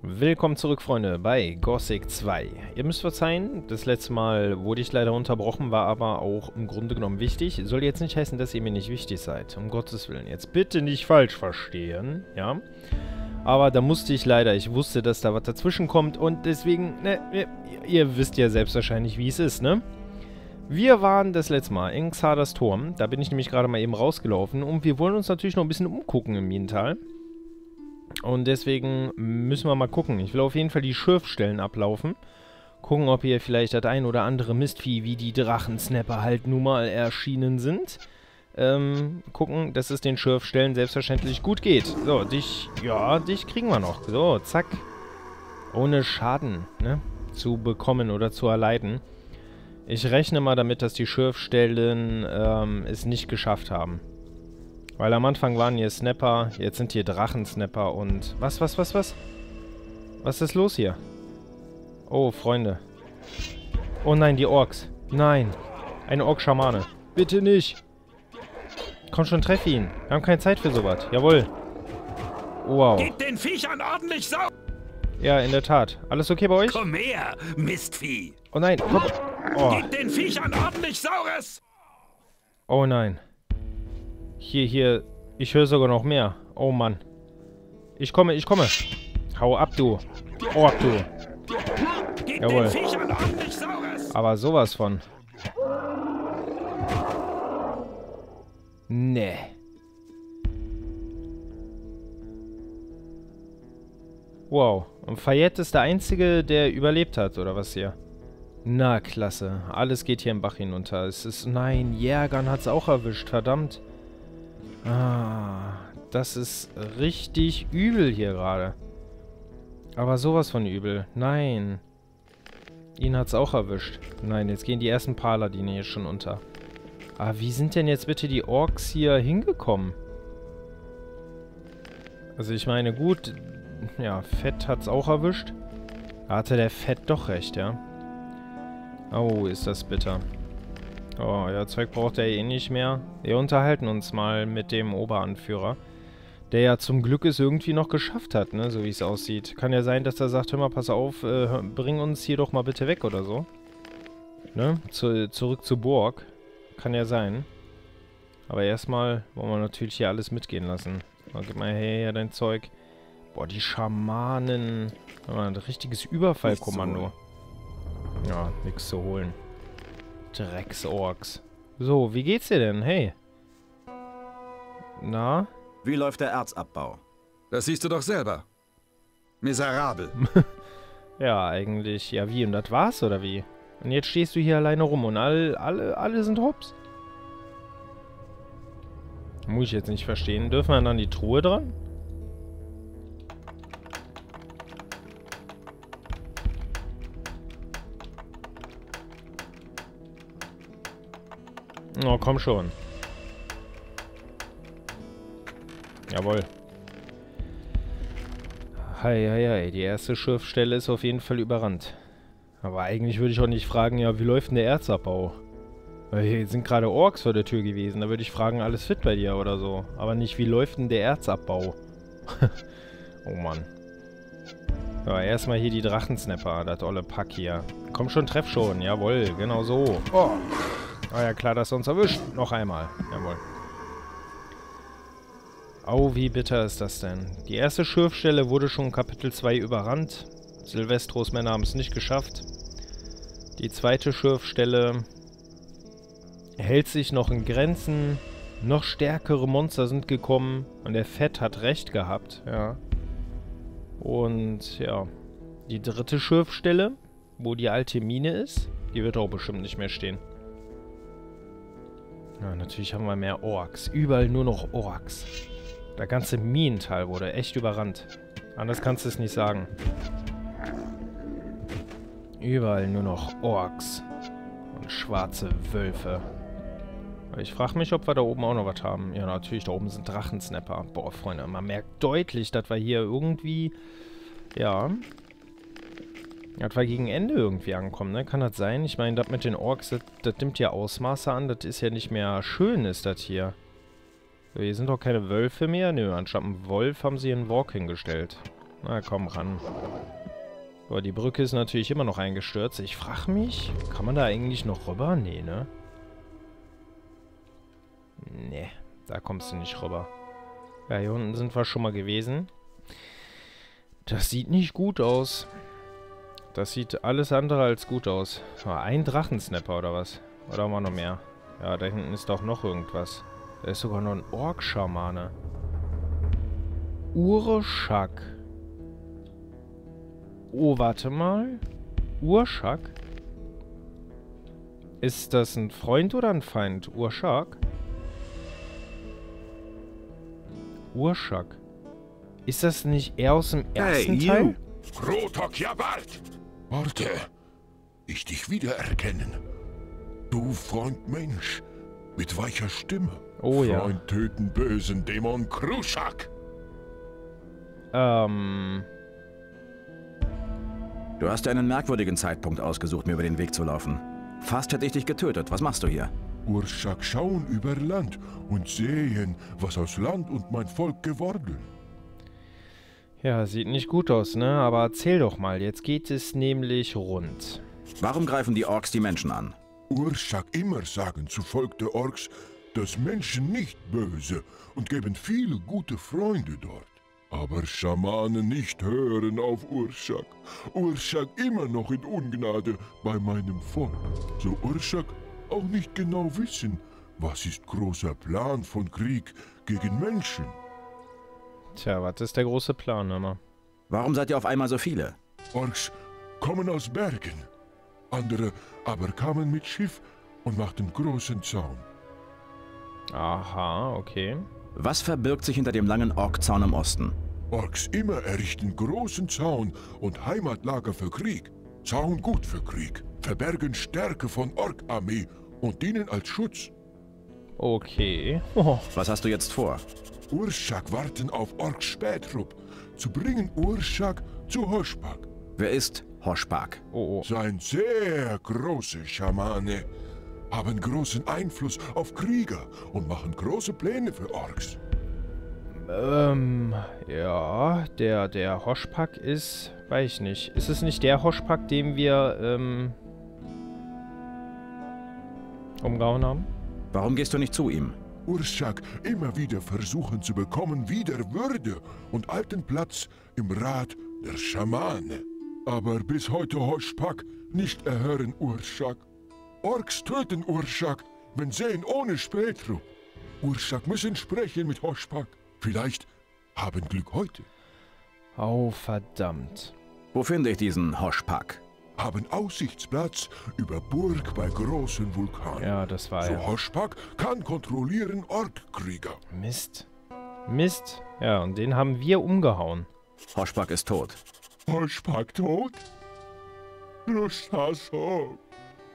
Willkommen zurück, Freunde, bei Gothic 2. Ihr müsst verzeihen, das letzte Mal wurde ich leider unterbrochen, war aber auch im Grunde genommen wichtig. Soll jetzt nicht heißen, dass ihr mir nicht wichtig seid, um Gottes Willen. Jetzt bitte nicht falsch verstehen, ja? Aber da musste ich leider, ich wusste, dass da was dazwischen kommt und deswegen, ne, ihr, ihr wisst ja selbst wahrscheinlich, wie es ist, ne? Wir waren das letzte Mal in Xardas Turm, da bin ich nämlich gerade mal eben rausgelaufen und wir wollen uns natürlich noch ein bisschen umgucken im Miental. Und deswegen müssen wir mal gucken. Ich will auf jeden Fall die Schürfstellen ablaufen. Gucken, ob hier vielleicht das ein oder andere Mistvieh wie die Drachensnapper halt nun mal erschienen sind. Ähm, gucken, dass es den Schürfstellen selbstverständlich gut geht. So, dich, ja, dich kriegen wir noch. So, zack. Ohne Schaden, ne, zu bekommen oder zu erleiden. Ich rechne mal damit, dass die Schürfstellen ähm, es nicht geschafft haben. Weil am Anfang waren hier Snapper, jetzt sind hier Drachensnapper und... Was, was, was, was? Was ist los hier? Oh, Freunde. Oh nein, die Orks. Nein. Eine Ork-Schamane. Bitte nicht. Komm schon, treff ihn. Wir haben keine Zeit für sowas. Jawohl. Wow. Gib den Viechern ordentlich Sau! Ja, in der Tat. Alles okay bei euch? Komm her, Mistvieh! Oh nein, komm. Oh. Gib den Viechern ordentlich Saures! Oh nein. Hier, hier. Ich höre sogar noch mehr. Oh Mann. Ich komme, ich komme. Hau ab, du. Ork, du. Gib Jawohl. Aber sowas von. Nee. Wow. Und Fayette ist der Einzige, der überlebt hat, oder was hier? Na, klasse. Alles geht hier im Bach hinunter. Es ist... Nein, Jägern hat's auch erwischt. Verdammt. Ah, das ist richtig übel hier gerade. Aber sowas von übel. Nein. Ihn hat's auch erwischt. Nein, jetzt gehen die ersten Paladine hier schon unter. Aber wie sind denn jetzt bitte die Orks hier hingekommen? Also ich meine, gut, ja, Fett hat's auch erwischt. Da hatte der Fett doch recht, ja. Oh, ist das bitter. Oh, ja, Zeug braucht er eh nicht mehr. Wir unterhalten uns mal mit dem Oberanführer. Der ja zum Glück es irgendwie noch geschafft hat, ne, so wie es aussieht. Kann ja sein, dass er sagt, hör mal, pass auf, äh, bring uns hier doch mal bitte weg oder so. Ne, zu, zurück zu Borg. Kann ja sein. Aber erstmal wollen wir natürlich hier alles mitgehen lassen. Mal, gib mal her, dein Zeug. Boah, die Schamanen. Ein richtiges Überfallkommando. Ja, nix zu holen. Drecksorks. So, wie geht's dir denn? Hey. Na? Wie läuft der Erzabbau? Das siehst du doch selber. Miserabel. Ja, eigentlich. Ja, wie? Und das war's, oder wie? Und jetzt stehst du hier alleine rum und all, alle, alle sind hops. Muss ich jetzt nicht verstehen. Dürfen wir dann die Truhe dran? Oh, komm schon. Jawohl. Hei, hei, hei. Die erste Schürfstelle ist auf jeden Fall überrannt. Aber eigentlich würde ich auch nicht fragen, ja, wie läuft denn der Erzabbau? Weil hier sind gerade Orks vor der Tür gewesen. Da würde ich fragen, alles fit bei dir oder so. Aber nicht, wie läuft denn der Erzabbau? oh Mann. Ja, erstmal hier die Drachensnapper, das olle Pack hier. Komm schon, treff schon. Jawohl, genau so. Oh. Ah ja, klar, dass er uns erwischt. Noch einmal. Jawohl. Au, wie bitter ist das denn? Die erste Schürfstelle wurde schon in Kapitel 2 überrannt. Silvestros Männer haben es nicht geschafft. Die zweite Schürfstelle hält sich noch in Grenzen. Noch stärkere Monster sind gekommen. Und der Fett hat recht gehabt, ja. Und ja, die dritte Schürfstelle, wo die alte Mine ist, die wird auch bestimmt nicht mehr stehen. Ja, natürlich haben wir mehr Orks. Überall nur noch Orks. Der ganze Minental wurde echt überrannt. Anders kannst du es nicht sagen. Überall nur noch Orks. Und schwarze Wölfe. Ich frage mich, ob wir da oben auch noch was haben. Ja, natürlich, da oben sind Drachensnapper. Boah, Freunde, man merkt deutlich, dass wir hier irgendwie... Ja... Dass wir gegen Ende irgendwie ankommen, ne? Kann das sein? Ich meine, das mit den Orks, das, das nimmt ja Ausmaße an. Das ist ja nicht mehr schön, ist das hier. Hier sind doch keine Wölfe mehr. Nö, anstatt einem Wolf haben sie einen Walk hingestellt. Na komm, ran. So, die Brücke ist natürlich immer noch eingestürzt. Ich frage mich, kann man da eigentlich noch rüber? Nee, ne? Nee, da kommst du nicht rüber. Ja, hier unten sind wir schon mal gewesen. Das sieht nicht gut aus. Das sieht alles andere als gut aus. Ah, ein Drachensnapper oder was? Oder haben wir noch mehr? Ja, da hinten ist doch noch irgendwas. Da ist sogar noch ein Ork-Schamane. Urschak. Oh, warte mal. Urschak? Ist das ein Freund oder ein Feind? Urschak? Urschak. Ist das nicht er aus dem ersten Hey, Teil? you. Warte, ich dich wiedererkennen. Du Freund Mensch, mit weicher Stimme. Oh ja. Freund töten bösen Dämon Kruschak. Ähm, Du hast dir einen merkwürdigen Zeitpunkt ausgesucht, mir über den Weg zu laufen. Fast hätte ich dich getötet. Was machst du hier? Urschak schauen über Land und sehen, was aus Land und mein Volk geworden. Ja, sieht nicht gut aus, ne? Aber erzähl doch mal. Jetzt geht es nämlich rund. Warum greifen die Orks die Menschen an? Urschak immer sagen zu Volk der Orks, dass Menschen nicht böse und geben viele gute Freunde dort. Aber Schamanen nicht hören auf Urschak. Urschak immer noch in Ungnade bei meinem Volk. So Urschak auch nicht genau wissen, was ist großer Plan von Krieg gegen Menschen. Tja, was ist der große Plan, Hammer? Warum seid ihr auf einmal so viele? Orks kommen aus Bergen. Andere aber kamen mit Schiff und machten großen Zaun. Aha, okay. Was verbirgt sich hinter dem langen Orkzaun im Osten? Orks immer errichten großen Zaun und Heimatlager für Krieg. Zaun gut für Krieg, verbergen Stärke von Ork-Armee und dienen als Schutz. Okay. Oh, Was hast du jetzt vor? Urschak warten auf Orks Spätrupp, zu bringen Urschak zu Hoschpak. Wer ist Hoschpak? oh, oh. Sein sehr große Schamane haben großen Einfluss auf Krieger und machen große Pläne für Orks. Ähm, ja, der, der Hoschpack ist, weiß ich nicht. Ist es nicht der Hoschpack, den wir, ähm, umgehauen haben? Warum gehst du nicht zu ihm? Urschak immer wieder versuchen zu bekommen, wieder Würde und alten Platz im Rat der Schamane. Aber bis heute Hoschpak nicht erhören Urschak. Orks töten Urschak, wenn sehen ohne Spätrupp. Urschak müssen sprechen mit Hoschpak. Vielleicht haben Glück heute. Oh, verdammt. Wo finde ich diesen Hoschpak? Haben Aussichtsplatz über Burg bei großen Vulkanen. Ja, das war So ja. Hoschpak kann kontrollieren Orkkrieger. Mist. Mist. Ja, und den haben wir umgehauen. Hoschpak ist tot. Hoschpak tot? Rustaso.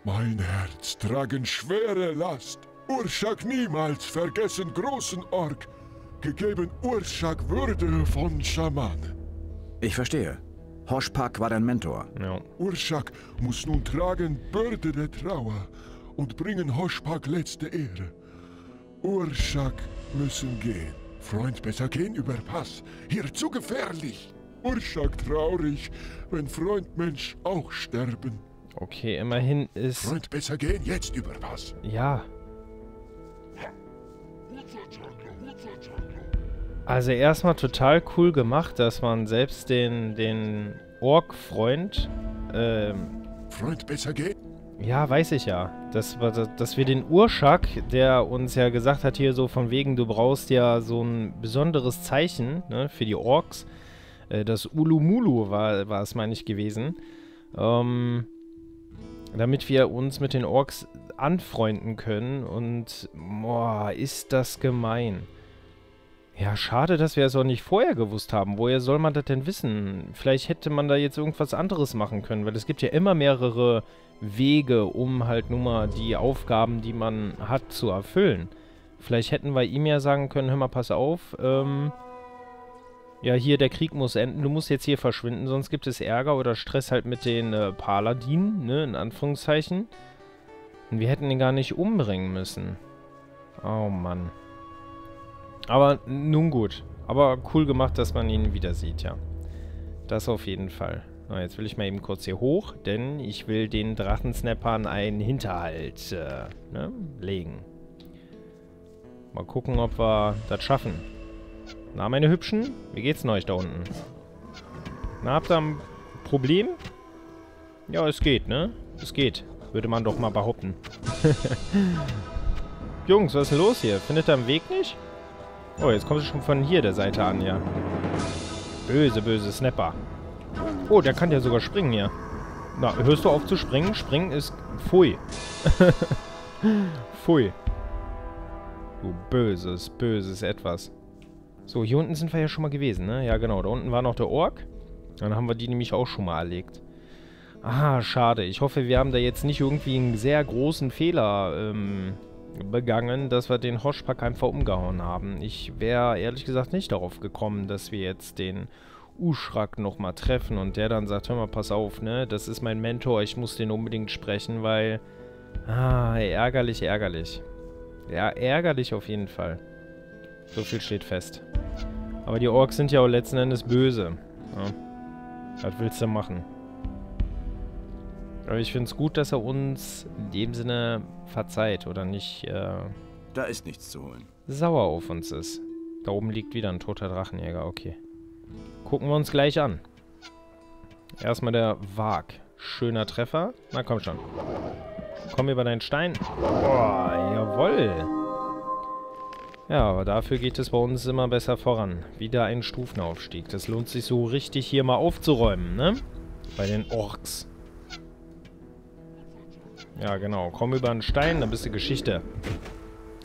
Mein Herz tragen schwere Last. Urschak niemals vergessen großen Ork. Gegeben Urschak Würde von Schamanen. Ich verstehe. Hoschpak war dein Mentor. Ja. Urschak muss nun tragen Bürde der Trauer und bringen Hoschpak letzte Ehre. Urschak müssen gehen. Freund, besser gehen über Pass. Hier zu gefährlich. Urschak traurig, wenn Freund Mensch auch sterben. Okay, immerhin ist... Freund, besser gehen jetzt über Pass. Ja. Also erstmal total cool gemacht, dass man selbst den, den Ork-Freund, ähm, Freund, besser gehen. ja, weiß ich ja, dass, wir- dass wir den Urschak, der uns ja gesagt hat hier so von wegen, du brauchst ja so ein besonderes Zeichen ne, für die Orks, äh, das Ulumulu war, war es, meine ich, gewesen, ähm, damit wir uns mit den Orks anfreunden können und, boah, ist das gemein. Ja, schade, dass wir es auch nicht vorher gewusst haben. Woher soll man das denn wissen? Vielleicht hätte man da jetzt irgendwas anderes machen können, weil es gibt ja immer mehrere Wege, um halt nur mal die Aufgaben, die man hat, zu erfüllen. Vielleicht hätten wir ihm ja sagen können, hör mal, pass auf, ähm, ja, hier, der Krieg muss enden, du musst jetzt hier verschwinden, sonst gibt es Ärger oder Stress halt mit den äh, Paladinen, ne, in Anführungszeichen. Und wir hätten ihn gar nicht umbringen müssen. Oh Mann. Aber nun gut. Aber cool gemacht, dass man ihn wieder sieht, ja. Das auf jeden Fall. So, jetzt will ich mal eben kurz hier hoch, denn ich will den Drachensnappern einen Hinterhalt äh, ne, legen. Mal gucken, ob wir das schaffen. Na, meine Hübschen? Wie geht's denn euch da unten? Na, habt ihr ein Problem? Ja, es geht, ne? Es geht. Würde man doch mal behaupten. Jungs, was ist denn los hier? Findet ihr am Weg nicht? Oh, jetzt kommt sie schon von hier der Seite an, ja. Böse, böse Snapper. Oh, der kann ja sogar springen hier. Na, hörst du auf zu springen? Springen ist... Pfui. Pfui. Du böses, böses Etwas. So, hier unten sind wir ja schon mal gewesen, ne? Ja, genau. Da unten war noch der Ork. Dann haben wir die nämlich auch schon mal erlegt. Ah, schade. Ich hoffe, wir haben da jetzt nicht irgendwie einen sehr großen Fehler ähm, begangen, dass wir den Hoschpack einfach umgehauen haben. Ich wäre ehrlich gesagt nicht darauf gekommen, dass wir jetzt den Uschrak nochmal treffen und der dann sagt, hör mal, pass auf, ne, das ist mein Mentor, ich muss den unbedingt sprechen, weil... Ah, ärgerlich, ärgerlich. Ja, ärgerlich auf jeden Fall. So viel steht fest. Aber die Orks sind ja auch letzten Endes böse. Ja. Was willst du machen? Aber ich finde es gut, dass er uns in dem Sinne verzeiht oder nicht äh, Da ist nichts zu holen. sauer auf uns ist. Da oben liegt wieder ein toter Drachenjäger, okay. Gucken wir uns gleich an. Erstmal der Wag. Schöner Treffer. Na komm schon. Komm über deinen Stein. Boah, jawoll. Ja, aber dafür geht es bei uns immer besser voran. Wieder ein Stufenaufstieg. Das lohnt sich so richtig hier mal aufzuräumen, ne? Bei den Orks. Ja, genau. Komm über einen Stein, dann bist du Geschichte.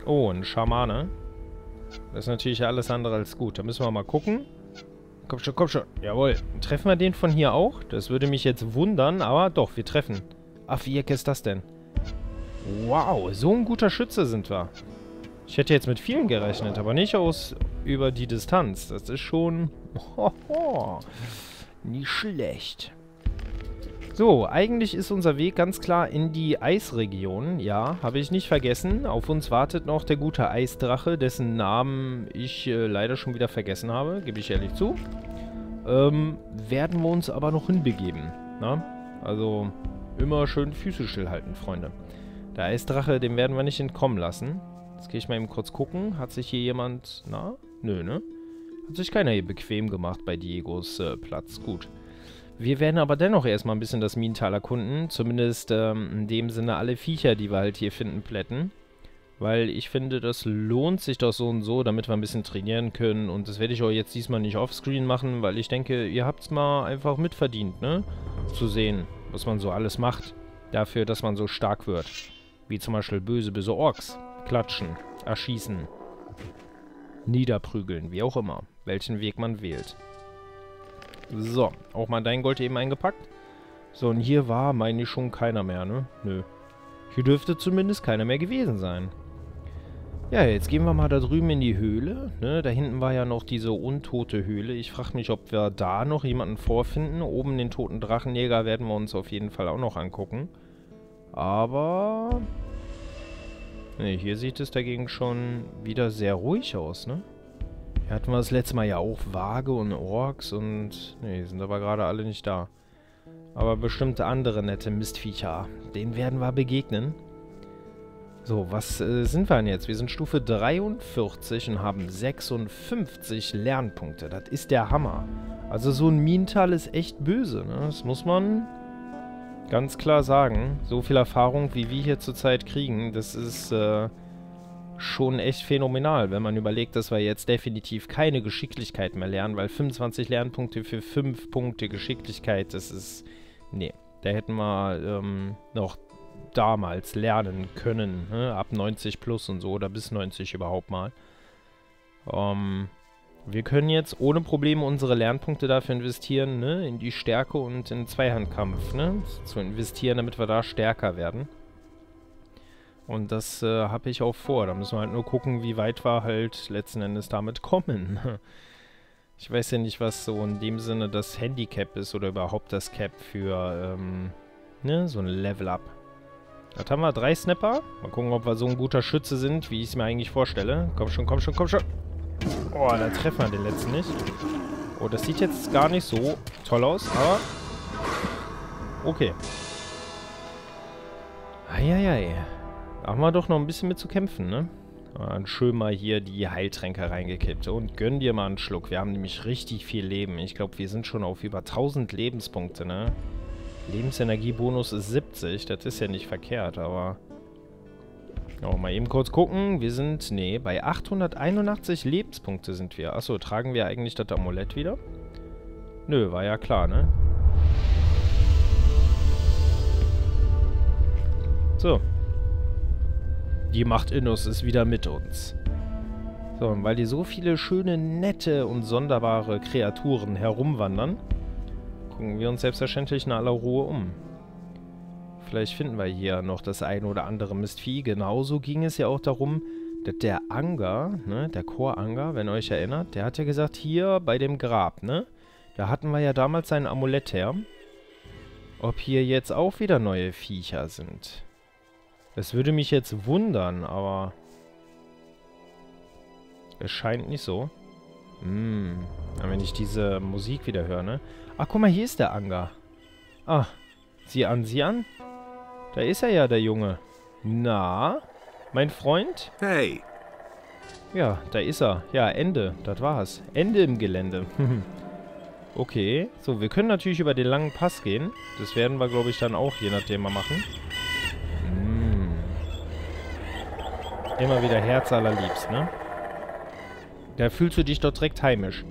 Oh, ein Schamane. Das ist natürlich alles andere als gut. Da müssen wir mal gucken. Komm schon, komm schon. Jawohl. Treffen wir den von hier auch? Das würde mich jetzt wundern, aber doch, wir treffen. Ach, wie ist das denn? Wow, so ein guter Schütze sind wir. Ich hätte jetzt mit vielen gerechnet, aber nicht aus über die Distanz. Das ist schon... Hoho, nicht schlecht. So, eigentlich ist unser Weg ganz klar in die Eisregion. Ja, habe ich nicht vergessen. Auf uns wartet noch der gute Eisdrache, dessen Namen ich äh, leider schon wieder vergessen habe, gebe ich ehrlich zu. Ähm, werden wir uns aber noch hinbegeben. Na? Also, immer schön Füße stillhalten, Freunde. Der Eisdrache, dem werden wir nicht entkommen lassen. Jetzt gehe ich mal eben kurz gucken. Hat sich hier jemand... Na? Nö, ne? Hat sich keiner hier bequem gemacht bei Diegos äh, Platz. Gut. Wir werden aber dennoch erstmal ein bisschen das Minental erkunden. Zumindest ähm, in dem Sinne alle Viecher, die wir halt hier finden, plätten. Weil ich finde, das lohnt sich doch so und so, damit wir ein bisschen trainieren können. Und das werde ich euch jetzt diesmal nicht offscreen machen, weil ich denke, ihr habt es mal einfach mitverdient, ne? Zu sehen, was man so alles macht. Dafür, dass man so stark wird. Wie zum Beispiel böse, böse Orks. Klatschen, erschießen, niederprügeln, wie auch immer. Welchen Weg man wählt. So, auch mal dein Gold eben eingepackt. So, und hier war, meine ich, schon keiner mehr, ne? Nö. Hier dürfte zumindest keiner mehr gewesen sein. Ja, jetzt gehen wir mal da drüben in die Höhle. Ne? Da hinten war ja noch diese untote Höhle. Ich frage mich, ob wir da noch jemanden vorfinden. Oben den toten Drachenjäger werden wir uns auf jeden Fall auch noch angucken. Aber... Ne, hier sieht es dagegen schon wieder sehr ruhig aus, ne? Hier hatten wir das letzte Mal ja auch Waage und Orks und... Ne, sind aber gerade alle nicht da. Aber bestimmte andere nette Mistviecher. Denen werden wir begegnen. So, was äh, sind wir denn jetzt? Wir sind Stufe 43 und haben 56 Lernpunkte. Das ist der Hammer. Also so ein Minental ist echt böse, ne? Das muss man ganz klar sagen. So viel Erfahrung, wie wir hier zurzeit kriegen, das ist äh, schon echt phänomenal, wenn man überlegt, dass wir jetzt definitiv keine Geschicklichkeit mehr lernen, weil 25 Lernpunkte für 5 Punkte Geschicklichkeit, das ist... Nee, da hätten wir ähm, noch damals lernen können, ne? ab 90 plus und so, oder bis 90 überhaupt mal. Ähm, wir können jetzt ohne Probleme unsere Lernpunkte dafür investieren, ne? in die Stärke und in Zweihandkampf, ne? zu investieren, damit wir da stärker werden. Und das äh, habe ich auch vor. Da müssen wir halt nur gucken, wie weit wir halt letzten Endes damit kommen. Ich weiß ja nicht, was so in dem Sinne das Handicap ist oder überhaupt das Cap für ähm, ne, so ein Level-Up. Das haben wir drei Snapper. Mal gucken, ob wir so ein guter Schütze sind, wie ich es mir eigentlich vorstelle. Komm schon, komm schon, komm schon. Oh, da treffen wir den letzten nicht. Oh, das sieht jetzt gar nicht so toll aus, aber... Okay. Eieiei. Da haben wir doch noch ein bisschen mit zu kämpfen, ne? Dann schön mal hier die Heiltränke reingekippt. Und gönn dir mal einen Schluck. Wir haben nämlich richtig viel Leben. Ich glaube, wir sind schon auf über 1000 Lebenspunkte, ne? Lebensenergiebonus ist 70. Das ist ja nicht verkehrt, aber... Auch mal eben kurz gucken. Wir sind, nee, bei 881 Lebenspunkte sind wir. Achso, tragen wir eigentlich das Amulett wieder? Nö, war ja klar, ne? So. Die Macht Innos ist wieder mit uns. So, und weil hier so viele schöne, nette und sonderbare Kreaturen herumwandern, gucken wir uns selbstverständlich in aller Ruhe um. Vielleicht finden wir hier noch das ein oder andere Mistvieh. Genauso ging es ja auch darum, dass der Anger, ne, der Chor Anger, wenn ihr euch erinnert, der hat ja gesagt, hier bei dem Grab, ne, da hatten wir ja damals sein Amulett her. Ob hier jetzt auch wieder neue Viecher sind. Das würde mich jetzt wundern, aber... Es scheint nicht so. Hm. Wenn ich diese Musik wieder höre, ne? Ach, guck mal, hier ist der Anger. Ah. Sieh an, sieh an. Da ist er ja, der Junge. Na? Mein Freund? Hey, Ja, da ist er. Ja, Ende. Das war's. Ende im Gelände. okay. So, wir können natürlich über den langen Pass gehen. Das werden wir, glaube ich, dann auch je nachdem mal machen. Immer wieder Herz allerliebst, ne? Da fühlst du dich doch direkt heimisch.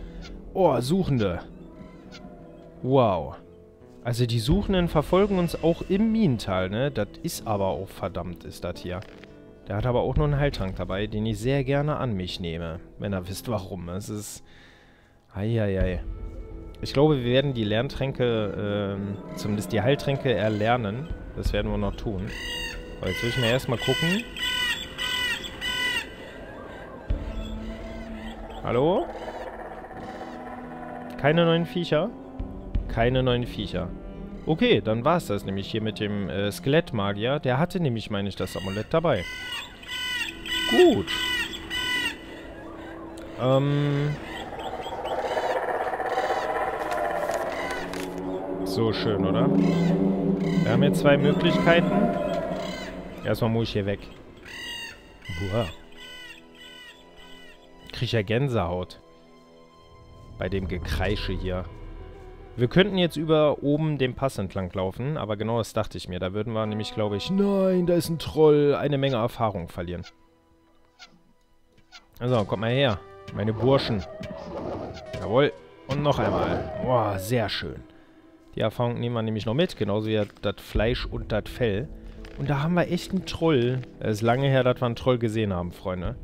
Oh, Suchende. Wow. Also die Suchenden verfolgen uns auch im Minental, ne? Das ist aber auch verdammt, ist das hier. Der hat aber auch nur einen Heiltrank dabei, den ich sehr gerne an mich nehme. Wenn ihr wisst, warum. Es ist... Eieiei. Ich glaube, wir werden die Lerntränke, ähm, zumindest die Heiltränke erlernen. Das werden wir noch tun. Aber jetzt will ich mir erstmal gucken. Hallo? Keine neuen Viecher? Keine neuen Viecher. Okay, dann war es das nämlich hier mit dem äh, Skelettmagier. Der hatte nämlich, meine ich, das Amulett dabei. Gut. Ähm. So schön, oder? Wir haben jetzt zwei Möglichkeiten. Erstmal muss ich hier weg. Boah. Krieg ja Gänsehaut. Bei dem Gekreische hier. Wir könnten jetzt über oben den Pass entlang laufen, aber genau das dachte ich mir. Da würden wir nämlich, glaube ich, nein, da ist ein Troll, eine Menge Erfahrung verlieren. Also, kommt mal her. Meine Burschen. Jawohl. Und noch einmal. Boah, sehr schön. Die Erfahrung nehmen wir nämlich noch mit, genauso wie das Fleisch und das Fell. Und da haben wir echt einen Troll. Es ist lange her, dass wir einen Troll gesehen haben, Freunde.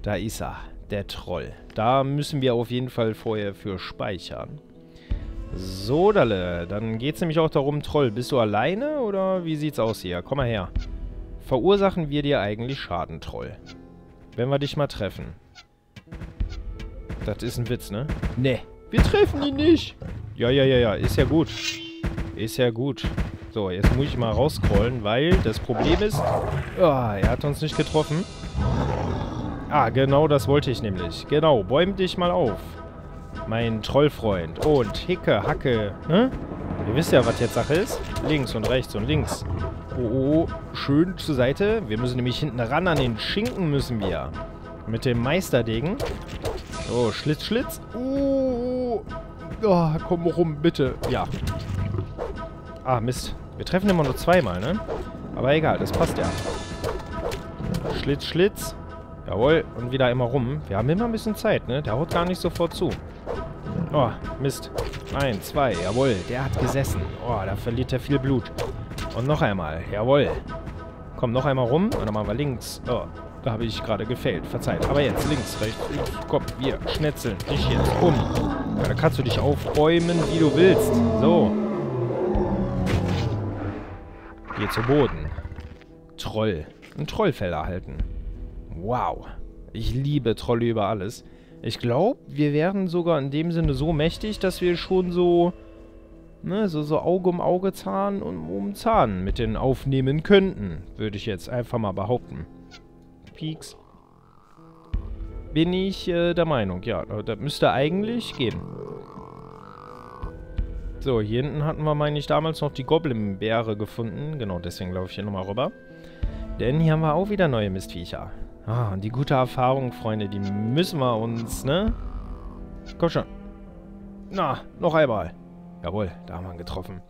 Da ist er, der Troll. Da müssen wir auf jeden Fall vorher für speichern. So, Dalle. Dann geht es nämlich auch darum, Troll, bist du alleine oder wie sieht's aus hier? Komm mal her. Verursachen wir dir eigentlich Schaden, Troll? Wenn wir dich mal treffen. Das ist ein Witz, ne? Ne. Wir treffen ihn nicht. Ja, ja, ja, ja. Ist ja gut. Ist ja gut. So, jetzt muss ich mal rausscrollen, weil das Problem ist... Oh, er hat uns nicht getroffen. Ah, genau das wollte ich nämlich. Genau, bäum dich mal auf. Mein Trollfreund. Und Hicke, Hacke. Ne? Ihr wisst ja, was jetzt Sache ist. Links und rechts und links. Oh, oh, oh. schön zur Seite. Wir müssen nämlich hinten ran an den Schinken müssen wir. Mit dem Meisterdegen. So, Schlitz, Schlitz. Oh, oh, komm rum, bitte. Ja. Ah, Mist. Wir treffen immer nur zweimal, ne? Aber egal, das passt ja. Schlitz, Schlitz. Jawohl, und wieder immer rum. Wir haben immer ein bisschen Zeit, ne? Der haut gar nicht sofort zu. Oh, Mist. Ein, zwei, jawohl. Der hat gesessen. Oh, da verliert er viel Blut. Und noch einmal, jawohl. Komm, noch einmal rum. Und dann machen wir links. Oh, da habe ich gerade gefailt. Verzeiht. Aber jetzt links, rechts. Komm, wir schnetzeln dich jetzt um. Ja, da kannst du dich aufbäumen, wie du willst. So. Geh zu Boden. Troll. Ein Trollfell erhalten. Wow. Ich liebe Trolle über alles. Ich glaube, wir wären sogar in dem Sinne so mächtig, dass wir schon so, ne, so, so Auge um Auge, Zahn um, um Zahn mit denen aufnehmen könnten. Würde ich jetzt einfach mal behaupten. Pieks. Bin ich äh, der Meinung, ja. Das müsste eigentlich gehen. So, hier hinten hatten wir, meine ich, damals noch die Goblin-Beere gefunden. Genau, deswegen laufe ich hier nochmal rüber. Denn hier haben wir auch wieder neue Mistviecher. Ah, und die gute Erfahrung, Freunde, die müssen wir uns, ne? Komm schon. Na, noch einmal. Jawohl, da haben wir ihn getroffen.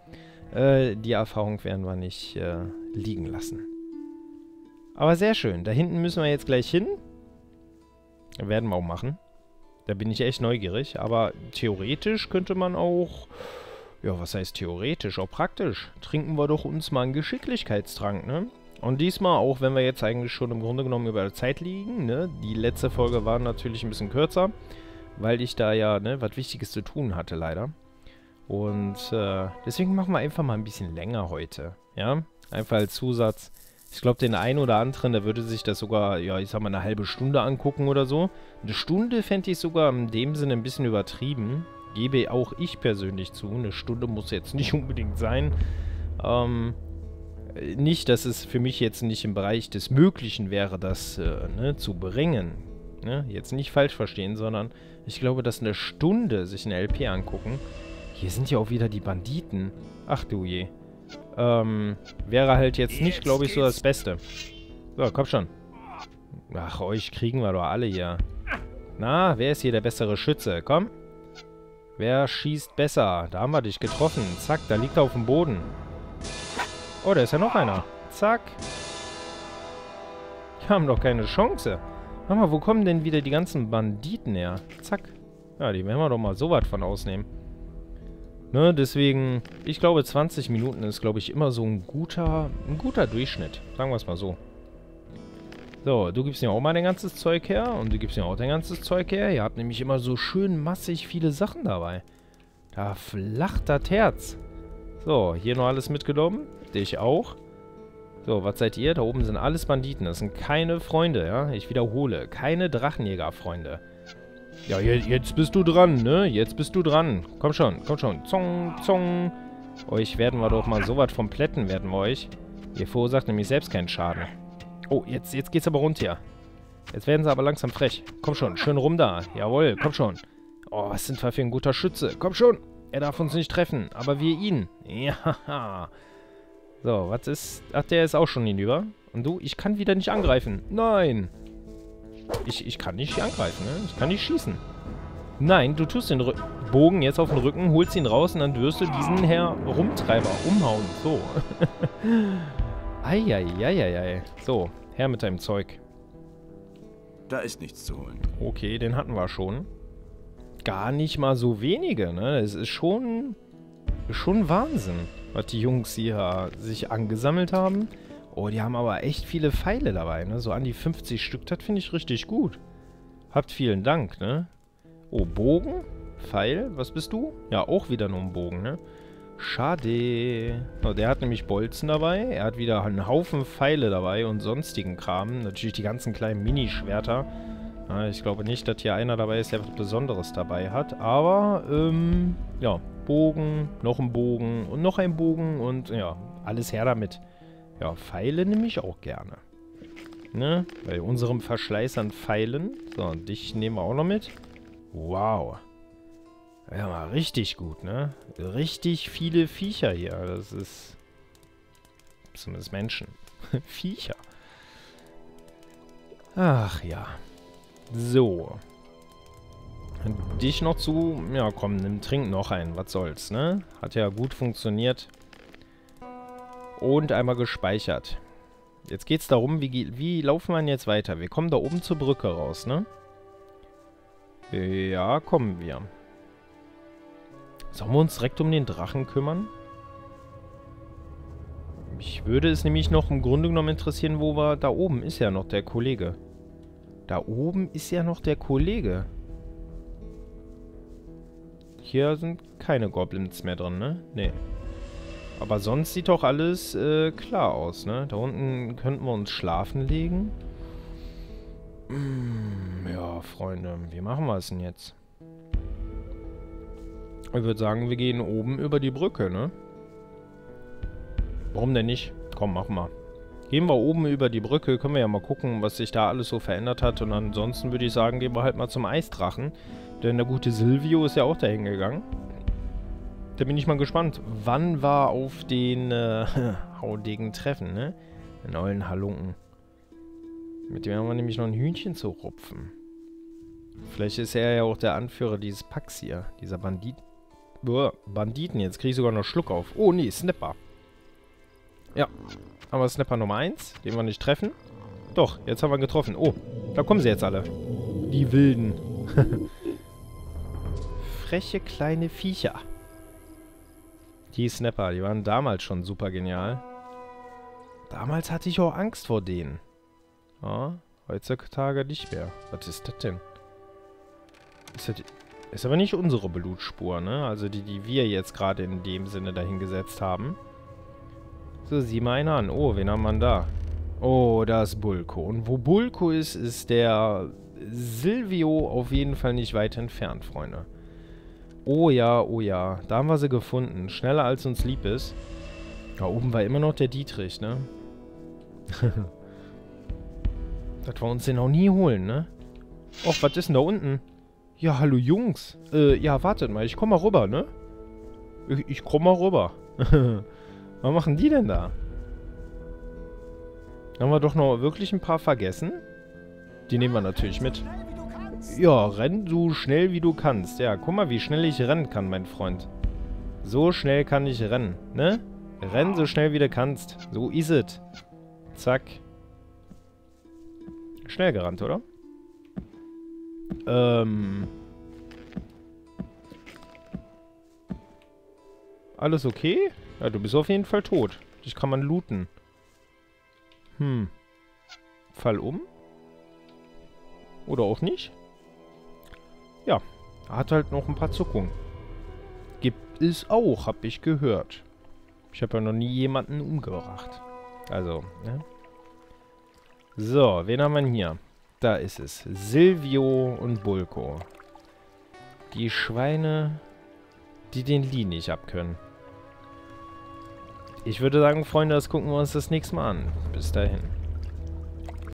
Äh, die Erfahrung werden wir nicht äh, liegen lassen. Aber sehr schön. Da hinten müssen wir jetzt gleich hin. Werden wir auch machen. Da bin ich echt neugierig. Aber theoretisch könnte man auch... Ja, was heißt theoretisch? Auch praktisch. Trinken wir doch uns mal einen Geschicklichkeitstrank, ne? Und diesmal, auch wenn wir jetzt eigentlich schon im Grunde genommen über der Zeit liegen, ne? Die letzte Folge war natürlich ein bisschen kürzer, weil ich da ja, ne, was Wichtiges zu tun hatte, leider. Und äh, deswegen machen wir einfach mal ein bisschen länger heute, ja? Einfach als Zusatz. Ich glaube, den einen oder anderen, der würde sich das sogar, ja, ich sag mal, eine halbe Stunde angucken oder so. Eine Stunde fände ich sogar in dem Sinne ein bisschen übertrieben. Gebe auch ich persönlich zu. Eine Stunde muss jetzt nicht unbedingt sein. Ähm, nicht, dass es für mich jetzt nicht im Bereich des Möglichen wäre, das äh, ne, zu bringen. Ne? Jetzt nicht falsch verstehen, sondern ich glaube, dass eine Stunde sich eine LP angucken. Hier sind ja auch wieder die Banditen. Ach du je. Ähm, wäre halt jetzt nicht, glaube ich, so das Beste. So, komm schon. Ach, euch kriegen wir doch alle hier. Na, wer ist hier der bessere Schütze? Komm. Wer schießt besser? Da haben wir dich getroffen. Zack, da liegt er auf dem Boden. Oh, da ist ja noch einer. Zack. Die haben doch keine Chance. Sag mal, wo kommen denn wieder die ganzen Banditen her? Zack. Ja, die werden wir doch mal so weit von ausnehmen. Ne, deswegen, ich glaube 20 Minuten ist, glaube ich, immer so ein guter, ein guter Durchschnitt. Sagen wir es mal so. So, du gibst mir auch mal dein ganzes Zeug her und du gibst mir auch dein ganzes Zeug her. Ihr habt nämlich immer so schön massig viele Sachen dabei. Da flacht das Herz. So, hier noch alles mitgenommen. Dich auch. So, was seid ihr? Da oben sind alles Banditen. Das sind keine Freunde, ja? Ich wiederhole, keine Drachenjäger-Freunde. Ja, jetzt bist du dran, ne? Jetzt bist du dran. Komm schon, komm schon. Zong, zong. Euch werden wir doch mal so was vom Plätten werden wir euch. Ihr verursacht nämlich selbst keinen Schaden. Oh, jetzt, jetzt geht's aber runter. Jetzt werden sie aber langsam frech. Komm schon, schön rum da. Jawohl, komm schon. Oh, was sind wir für ein guter Schütze. Komm schon. Er darf uns nicht treffen, aber wir ihn. Ja. So, was ist... Ach, der ist auch schon hinüber. Und du? Ich kann wieder nicht angreifen. Nein. Ich, ich kann nicht angreifen, ne? Ich kann nicht schießen. Nein, du tust den Rü Bogen jetzt auf den Rücken, holst ihn raus und dann wirst du diesen Herr Rumtreiber umhauen. So. Eieieiei. So, her mit deinem Zeug. Da ist nichts zu holen. Okay, den hatten wir schon. Gar nicht mal so wenige, ne? Das ist schon... Schon Wahnsinn, was die Jungs hier sich angesammelt haben. Oh, die haben aber echt viele Pfeile dabei, ne? So an die 50 Stück, das finde ich richtig gut. Habt vielen Dank, ne? Oh, Bogen? Pfeil? Was bist du? Ja, auch wieder nur ein Bogen, ne? Schade. Oh, der hat nämlich Bolzen dabei. Er hat wieder einen Haufen Pfeile dabei und sonstigen Kram. Natürlich die ganzen kleinen Minischwerter. Ja, ich glaube nicht, dass hier einer dabei ist, der was Besonderes dabei hat. Aber, ähm, ja, Bogen, noch ein Bogen und noch ein Bogen und ja, alles her damit. Ja, Pfeile nehme ich auch gerne. Ne? Bei unserem Verschleiß an Pfeilen. So, und dich nehmen wir auch noch mit. Wow. Ja, mal richtig gut, ne? Richtig viele Viecher hier. Das ist... Zumindest Menschen. Viecher. Ach ja. So. Dich noch zu... Ja, komm, nimm, trink noch einen. Was soll's, ne? Hat ja gut funktioniert. Und einmal gespeichert. Jetzt geht's darum, wie, wie laufen wir denn jetzt weiter? Wir kommen da oben zur Brücke raus, ne? Ja, kommen wir. Sollen wir uns direkt um den Drachen kümmern? Mich würde es nämlich noch im Grunde genommen interessieren, wo wir... Da oben ist ja noch der Kollege. Da oben ist ja noch der Kollege. Hier sind keine Goblins mehr drin, ne? Nee. Aber sonst sieht doch alles äh, klar aus, ne? Da unten könnten wir uns schlafen legen. Mm, ja, Freunde, wie machen wir es denn jetzt? Ich würde sagen, wir gehen oben über die Brücke, ne? Warum denn nicht? Komm, mach mal. Gehen wir oben über die Brücke, können wir ja mal gucken, was sich da alles so verändert hat. Und ansonsten würde ich sagen, gehen wir halt mal zum Eisdrachen. Denn der gute Silvio ist ja auch dahin gegangen. Da bin ich mal gespannt, wann wir auf den äh, Haudegen treffen, ne? Den ollen Halunken. Mit dem haben wir nämlich noch ein Hühnchen zu rupfen. Vielleicht ist er ja auch der Anführer dieses Packs hier. Dieser Bandit... Boah, Banditen. Jetzt kriege ich sogar noch Schluck auf. Oh, nee, Snapper. Ja, haben wir Snapper Nummer 1, den wir nicht treffen. Doch, jetzt haben wir ihn getroffen. Oh, da kommen sie jetzt alle. Die Wilden. Freche kleine Viecher. Die Snapper, die waren damals schon super genial. Damals hatte ich auch Angst vor denen. Ja, heutzutage nicht mehr. Was ist das denn? Ist, das, ist aber nicht unsere Blutspur, ne? Also die, die wir jetzt gerade in dem Sinne dahingesetzt haben. So, sieh mal einen an. Oh, wen haben wir da? Oh, da ist Bulko. Und wo Bulko ist, ist der Silvio auf jeden Fall nicht weit entfernt, Freunde. Oh ja, oh ja. Da haben wir sie gefunden. Schneller als uns lieb ist. Da oben war immer noch der Dietrich, ne? das wir uns den auch nie holen, ne? Och, was ist denn da unten? Ja, hallo Jungs. Äh, ja, wartet mal. Ich komm mal rüber, ne? Ich, ich komm mal rüber. Was machen die denn da? Haben wir doch noch wirklich ein paar vergessen? Die nehmen wir natürlich mit. Ja, renn so schnell wie du kannst. Ja, guck mal, wie schnell ich rennen kann, mein Freund. So schnell kann ich rennen, ne? Renn so schnell wie du kannst. So ist es. Zack. Schnell gerannt, oder? Ähm... Alles okay? Ja, du bist auf jeden Fall tot. Dich kann man looten. Hm. Fall um? Oder auch nicht? Ja, hat halt noch ein paar Zuckungen. Gibt es auch, hab ich gehört. Ich habe ja noch nie jemanden umgebracht. Also, ne? So, wen haben wir hier? Da ist es. Silvio und Bulko. Die Schweine, die den Lee nicht abkönnen. Ich würde sagen, Freunde, das gucken wir uns das nächste Mal an. Bis dahin.